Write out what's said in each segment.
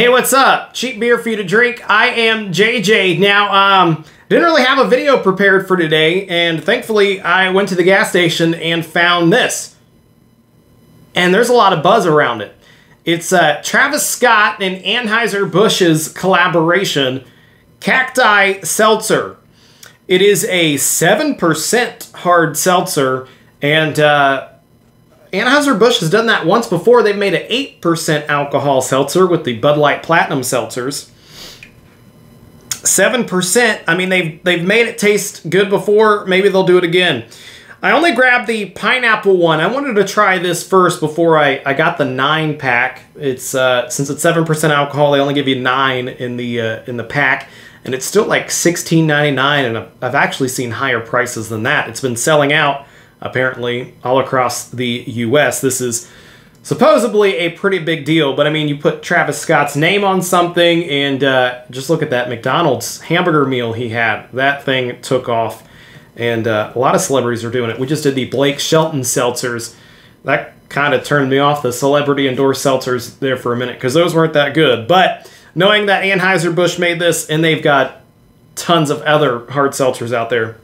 Hey, what's up? Cheap beer for you to drink. I am JJ. Now, um, didn't really have a video prepared for today, and thankfully I went to the gas station and found this. And there's a lot of buzz around it. It's uh, Travis Scott and Anheuser-Busch's collaboration, Cacti Seltzer. It is a 7% hard seltzer, and uh, Anheuser-Busch has done that once before. They've made an 8% alcohol seltzer with the Bud Light Platinum seltzers. 7%, I mean, they've, they've made it taste good before. Maybe they'll do it again. I only grabbed the pineapple one. I wanted to try this first before I, I got the 9 pack. It's uh, Since it's 7% alcohol, they only give you 9 in the, uh, in the pack. And it's still like $16.99, and I've actually seen higher prices than that. It's been selling out apparently all across the U.S. This is supposedly a pretty big deal, but I mean, you put Travis Scott's name on something, and uh, just look at that McDonald's hamburger meal he had. That thing took off, and uh, a lot of celebrities are doing it. We just did the Blake Shelton seltzers. That kind of turned me off the celebrity endorsed seltzers there for a minute because those weren't that good. But knowing that Anheuser-Busch made this and they've got tons of other hard seltzers out there,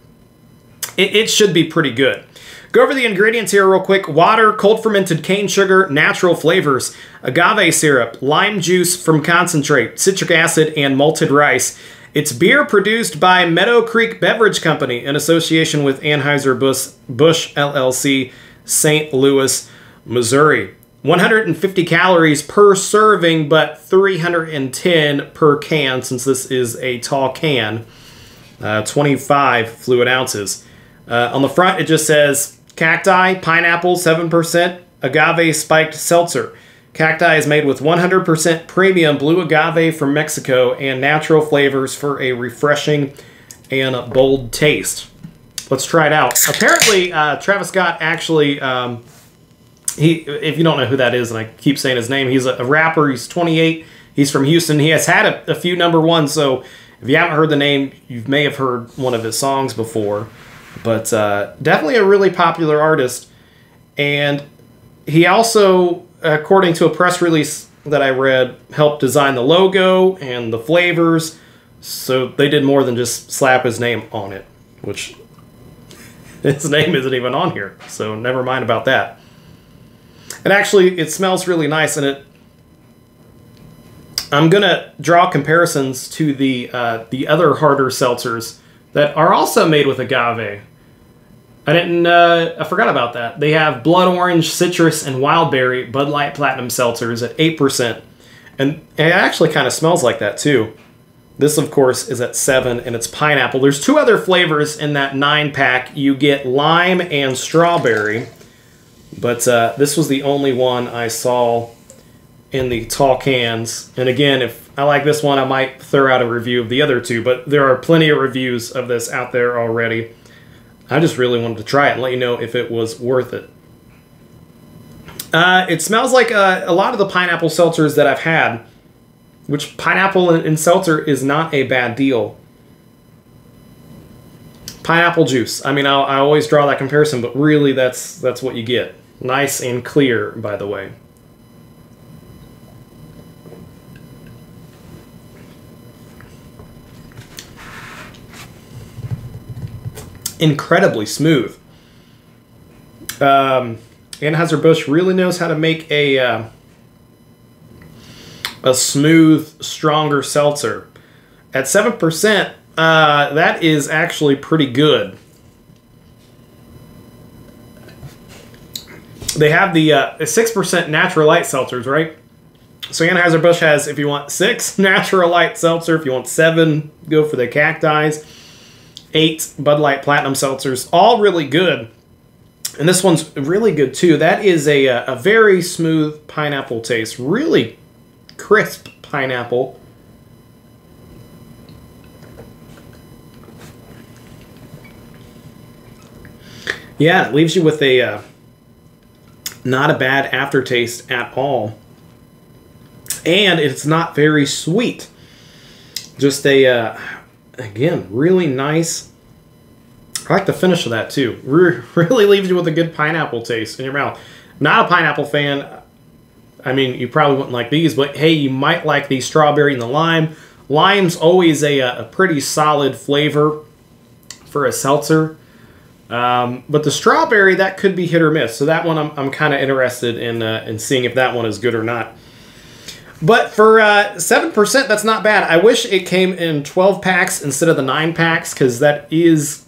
it, it should be pretty good. Go over the ingredients here real quick. Water, cold fermented cane sugar, natural flavors, agave syrup, lime juice from concentrate, citric acid, and malted rice. It's beer produced by Meadow Creek Beverage Company in association with Anheuser-Busch LLC, St. Louis, Missouri. 150 calories per serving, but 310 per can since this is a tall can. Uh, 25 fluid ounces. Uh, on the front, it just says Cacti, pineapple, 7%, agave spiked seltzer. Cacti is made with 100% premium blue agave from Mexico and natural flavors for a refreshing and bold taste. Let's try it out. Apparently, uh, Travis Scott actually, um, he if you don't know who that is, and I keep saying his name, he's a, a rapper. He's 28. He's from Houston. He has had a, a few number ones, so if you haven't heard the name, you may have heard one of his songs before. But uh, definitely a really popular artist. And he also, according to a press release that I read, helped design the logo and the flavors. So they did more than just slap his name on it, which his name isn't even on here. So never mind about that. And actually, it smells really nice, and it. I'm gonna draw comparisons to the uh, the other harder seltzers that are also made with agave. I didn't. Uh, I forgot about that. They have blood orange, citrus, and wild berry Bud Light Platinum seltzers at eight percent, and it actually kind of smells like that too. This, of course, is at seven, and it's pineapple. There's two other flavors in that nine pack. You get lime and strawberry, but uh, this was the only one I saw in the tall cans. And again, if I like this one. I might throw out a review of the other two, but there are plenty of reviews of this out there already. I just really wanted to try it and let you know if it was worth it. Uh, it smells like uh, a lot of the pineapple seltzers that I've had, which pineapple and seltzer is not a bad deal. Pineapple juice. I mean, I, I always draw that comparison, but really that's that's what you get. Nice and clear, by the way. Incredibly smooth. Um, Anheuser-Busch really knows how to make a uh, a smooth, stronger seltzer. At 7%, uh, that is actually pretty good. They have the uh, 6% natural light seltzers, right? So Anheuser-Busch has, if you want six natural light seltzer, if you want seven, go for the cacti's eight Bud Light Platinum seltzers, all really good. And this one's really good too. That is a, uh, a very smooth pineapple taste, really crisp pineapple. Yeah, it leaves you with a uh, not a bad aftertaste at all. And it's not very sweet. Just a, uh, again, really nice. I like the finish of that too. Re really leaves you with a good pineapple taste in your mouth. Not a pineapple fan. I mean, you probably wouldn't like these, but hey, you might like the strawberry and the lime. Lime's always a, a pretty solid flavor for a seltzer. Um, but the strawberry, that could be hit or miss. So that one I'm, I'm kind of interested in, uh, in seeing if that one is good or not. But for uh, 7%, that's not bad. I wish it came in 12 packs instead of the 9 packs because that is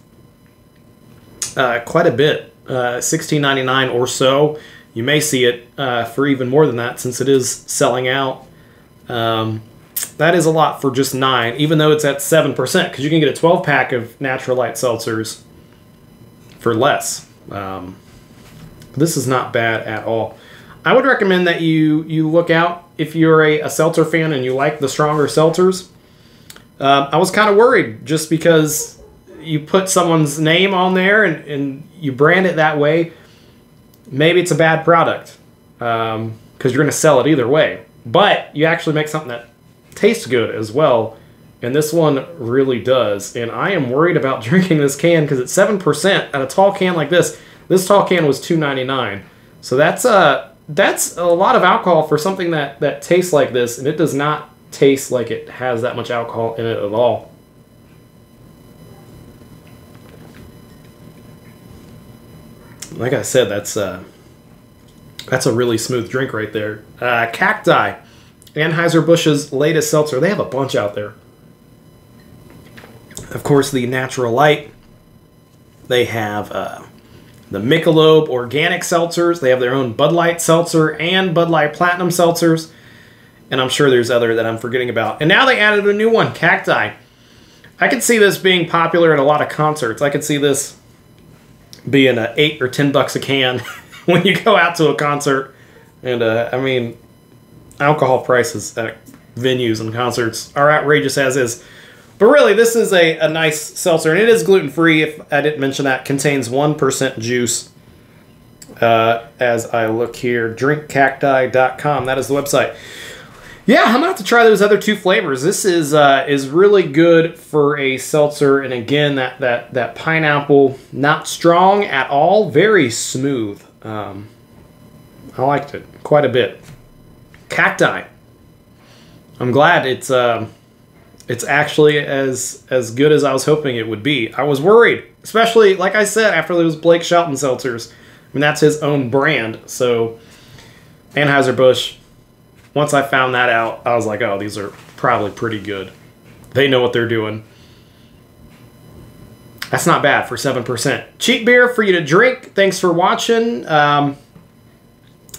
uh, quite a bit. Uh, 16.99 or so. You may see it uh, for even more than that since it is selling out. Um, that is a lot for just 9, even though it's at 7%, because you can get a 12 pack of natural light seltzers for less. Um, this is not bad at all. I would recommend that you you look out if you're a, a seltzer fan and you like the stronger seltzers. Um, I was kind of worried just because you put someone's name on there and, and you brand it that way. Maybe it's a bad product because um, you're going to sell it either way. But you actually make something that tastes good as well. And this one really does. And I am worried about drinking this can because it's 7% at a tall can like this. This tall can was $2.99. So that's uh that's a lot of alcohol for something that, that tastes like this, and it does not taste like it has that much alcohol in it at all. Like I said, that's uh, that's a really smooth drink right there. Uh, Cacti, Anheuser-Busch's latest seltzer. They have a bunch out there. Of course, the Natural Light. They have uh, the Michelob Organic Seltzers. They have their own Bud Light Seltzer and Bud Light Platinum Seltzers. And I'm sure there's other that I'm forgetting about. And now they added a new one, Cacti. I could see this being popular at a lot of concerts. I could see this being a eight or ten bucks a can when you go out to a concert. And uh, I mean, alcohol prices at venues and concerts are outrageous as is. But really, this is a, a nice seltzer, and it is gluten free. If I didn't mention that, contains one percent juice. Uh, as I look here, drinkcacti.com. That is the website. Yeah, I'm gonna have to try those other two flavors. This is uh, is really good for a seltzer, and again, that that that pineapple, not strong at all, very smooth. Um, I liked it quite a bit. Cacti. I'm glad it's. Uh, it's actually as as good as I was hoping it would be. I was worried, especially like I said after those Blake Shelton seltzers. I mean that's his own brand, so Anheuser Busch. Once I found that out, I was like, oh, these are probably pretty good. They know what they're doing. That's not bad for seven percent. Cheap beer for you to drink. Thanks for watching. Um,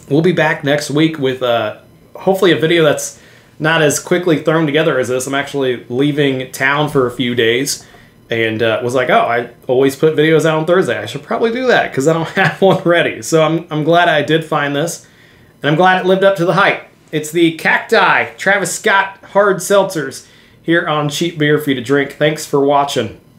we'll be back next week with uh, hopefully a video that's not as quickly thrown together as this. I'm actually leaving town for a few days and uh, was like, oh, I always put videos out on Thursday. I should probably do that because I don't have one ready. So I'm, I'm glad I did find this, and I'm glad it lived up to the hype. It's the Cacti Travis Scott Hard Seltzers here on Cheap Beer for you to drink. Thanks for watching.